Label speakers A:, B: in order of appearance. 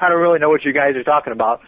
A: I don't really know what you guys are talking about.